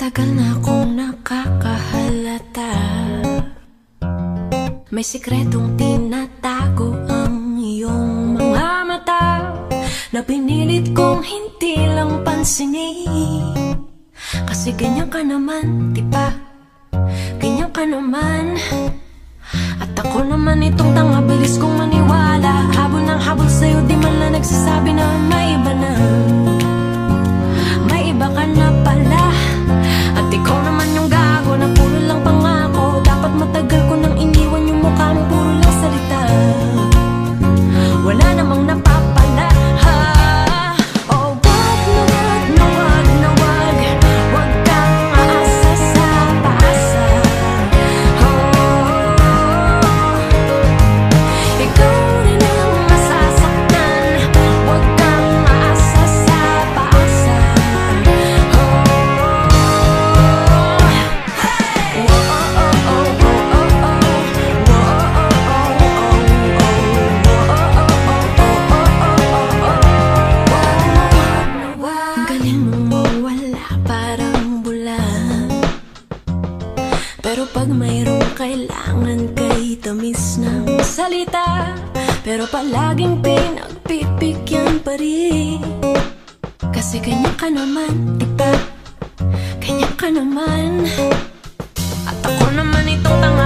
Matagal na akong nakakahalata. May sikretong tinatago ang iyong mga mata Na pinilit kong hindi lang pansinin. Kasi ganyan ka naman, di ba? Ganyan ka naman Pero pag mayroong kailangan kay tamis ng salita Pero palaging pinagpipigyan pa rin Kasi ganyan ka naman, di ba? Ganyan ka naman At ako naman itong tanga